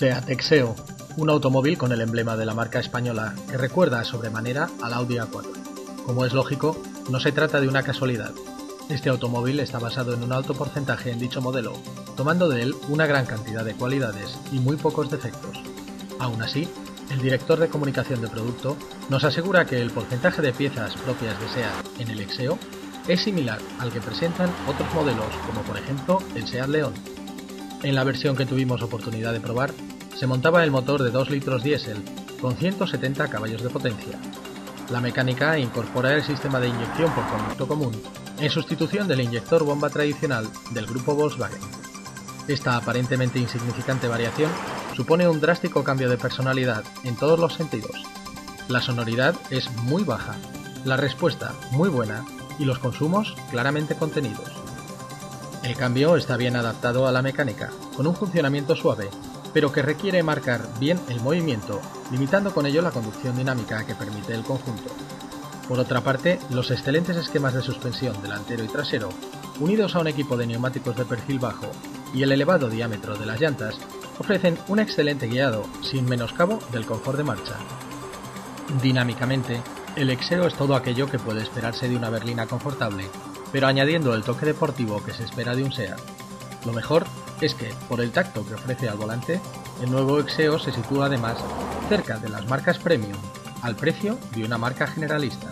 SEAT Exeo, un automóvil con el emblema de la marca española que recuerda sobremanera al Audi A4. Como es lógico, no se trata de una casualidad. Este automóvil está basado en un alto porcentaje en dicho modelo, tomando de él una gran cantidad de cualidades y muy pocos defectos. Aún así, el director de comunicación de producto nos asegura que el porcentaje de piezas propias de SEAT en el Exeo es similar al que presentan otros modelos como por ejemplo el SEAT León. En la versión que tuvimos oportunidad de probar, se montaba el motor de 2 litros diésel con 170 caballos de potencia. La mecánica incorpora el sistema de inyección por conducto común en sustitución del inyector bomba tradicional del grupo Volkswagen. Esta aparentemente insignificante variación supone un drástico cambio de personalidad en todos los sentidos. La sonoridad es muy baja, la respuesta muy buena y los consumos claramente contenidos. El cambio está bien adaptado a la mecánica, con un funcionamiento suave, pero que requiere marcar bien el movimiento, limitando con ello la conducción dinámica que permite el conjunto. Por otra parte, los excelentes esquemas de suspensión delantero y trasero, unidos a un equipo de neumáticos de perfil bajo y el elevado diámetro de las llantas, ofrecen un excelente guiado, sin menoscabo del confort de marcha. Dinámicamente, el Exeo es todo aquello que puede esperarse de una berlina confortable, pero añadiendo el toque deportivo que se espera de un SEAT. Lo mejor es que, por el tacto que ofrece al volante, el nuevo Exeo se sitúa además cerca de las marcas premium, al precio de una marca generalista.